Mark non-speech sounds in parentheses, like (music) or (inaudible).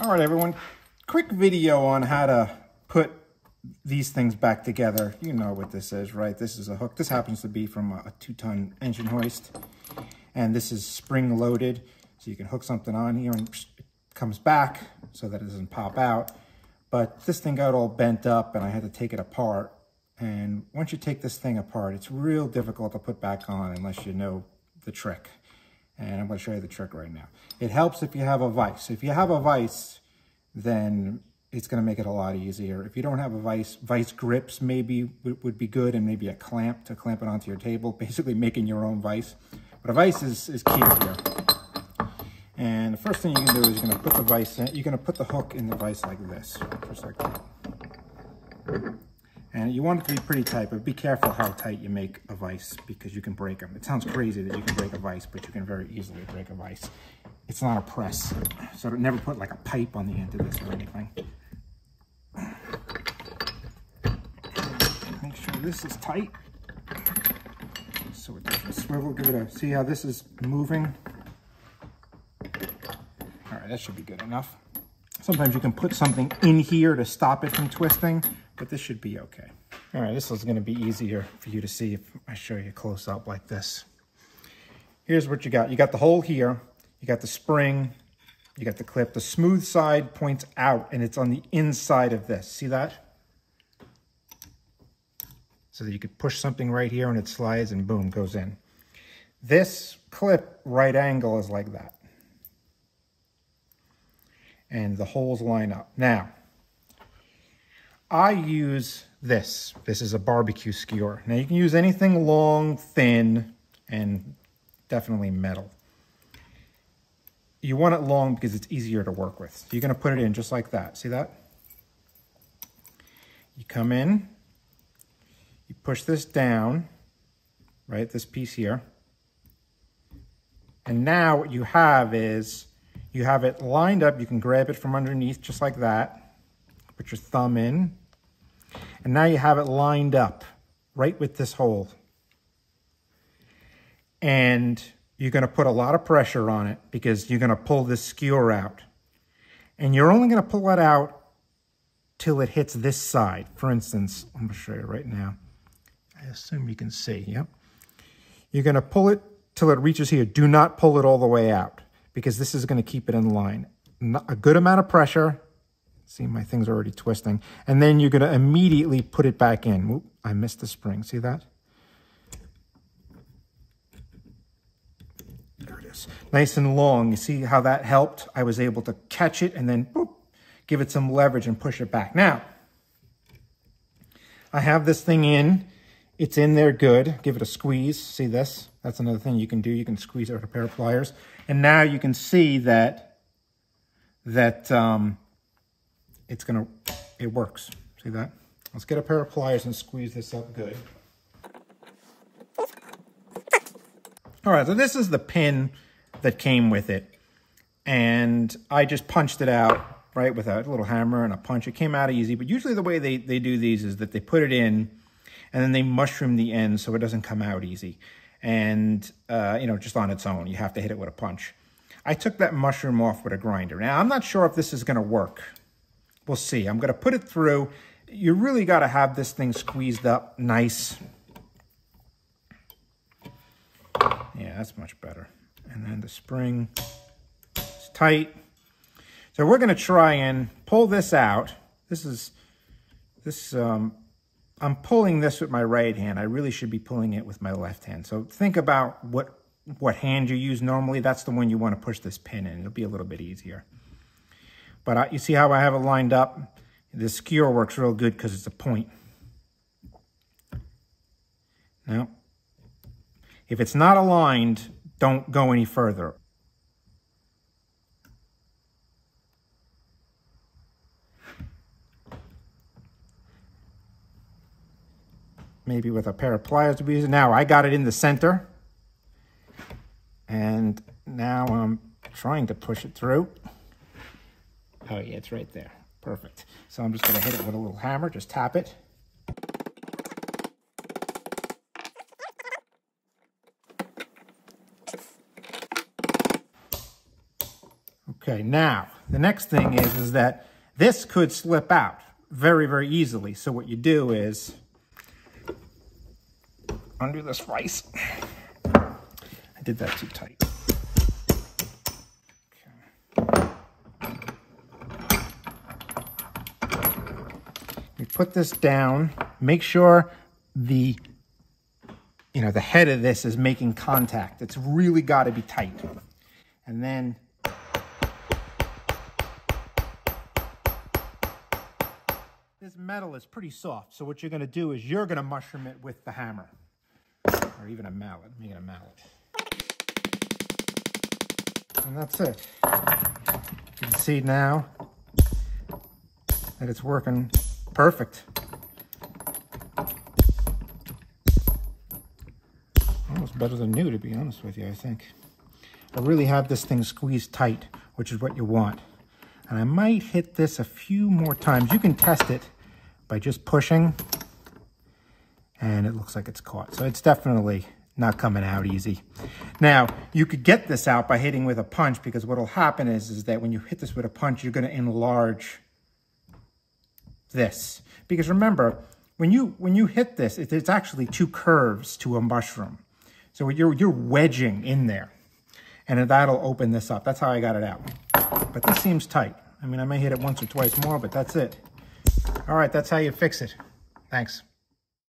All right, everyone. Quick video on how to put these things back together. You know what this is, right? This is a hook. This happens to be from a two-ton engine hoist. And this is spring-loaded, so you can hook something on here and it comes back so that it doesn't pop out. But this thing got all bent up and I had to take it apart. And once you take this thing apart, it's real difficult to put back on unless you know the trick. And I'm going to show you the trick right now. It helps if you have a vise. If you have a vise, then it's going to make it a lot easier. If you don't have a vise, vise grips maybe would be good and maybe a clamp to clamp it onto your table, (laughs) basically making your own vise. But a vise is, is key here. And the first thing you can do is you're going to put the vise in, you're going to put the hook in the vise like this, just like that. And you want it to be pretty tight, but be careful how tight you make a vise because you can break them. It sounds crazy that you can break a vise, but you can very easily break a vise. It's not a press, so never put like a pipe on the end of this or anything. Make sure this is tight. So it doesn't swivel. Give it a, see how this is moving? All right, that should be good enough. Sometimes you can put something in here to stop it from twisting, but this should be okay. All right, this is gonna be easier for you to see if I show you a close up like this. Here's what you got. You got the hole here, you got the spring, you got the clip. The smooth side points out and it's on the inside of this. See that? So that you could push something right here and it slides and boom, goes in. This clip right angle is like that. And the holes line up. Now, I use this. This is a barbecue skewer. Now you can use anything long, thin, and definitely metal. You want it long because it's easier to work with. You're gonna put it in just like that. See that? You come in, you push this down, right, this piece here. And now what you have is, you have it lined up. You can grab it from underneath just like that. Put your thumb in. And now you have it lined up right with this hole. And you're going to put a lot of pressure on it because you're going to pull this skewer out. And you're only going to pull it out till it hits this side. For instance, I'm to show you right now. I assume you can see, yep. You're going to pull it till it reaches here. Do not pull it all the way out because this is going to keep it in line. A good amount of pressure. See, my thing's already twisting. And then you're going to immediately put it back in. Oop, I missed the spring. See that? There it is. Nice and long. You see how that helped? I was able to catch it and then boop, give it some leverage and push it back. Now, I have this thing in. It's in there good. Give it a squeeze. See this? That's another thing you can do. You can squeeze it with a pair of pliers. And now you can see that that um, it's to, it works. See that? Let's get a pair of pliers and squeeze this up good. All right, so this is the pin that came with it. And I just punched it out, right, with a little hammer and a punch. It came out easy, but usually the way they, they do these is that they put it in and then they mushroom the end so it doesn't come out easy. And, uh, you know, just on its own, you have to hit it with a punch. I took that mushroom off with a grinder. Now, I'm not sure if this is going to work. We'll see. I'm going to put it through. You really got to have this thing squeezed up nice. Yeah, that's much better. And then the spring is tight. So we're going to try and pull this out. This is, this, um, I'm pulling this with my right hand. I really should be pulling it with my left hand. So think about what, what hand you use normally. That's the one you want to push this pin in. It'll be a little bit easier. But I, you see how I have it lined up? The skewer works real good because it's a point. Now, if it's not aligned, don't go any further. Maybe with a pair of pliers to be used. Now I got it in the center. And now I'm trying to push it through. Oh yeah, it's right there. Perfect. So I'm just gonna hit it with a little hammer, just tap it. Okay, now the next thing is, is that this could slip out very, very easily. So what you do is undo this vice. I did that too tight. Put this down, make sure the you know, the head of this is making contact. It's really got to be tight. And then this metal is pretty soft. So what you're going to do is you're going to mushroom it with the hammer or even a mallet. Make it a mallet. And that's it. You can see now that it's working perfect. Almost better than new, to be honest with you, I think. I really have this thing squeezed tight, which is what you want. And I might hit this a few more times. You can test it by just pushing, and it looks like it's caught. So it's definitely not coming out easy. Now, you could get this out by hitting with a punch because what will happen is, is that when you hit this with a punch, you're going to enlarge this. Because remember, when you when you hit this, it, it's actually two curves to a mushroom. So you're, you're wedging in there. And that'll open this up. That's how I got it out. But this seems tight. I mean, I may hit it once or twice more, but that's it. All right, that's how you fix it. Thanks.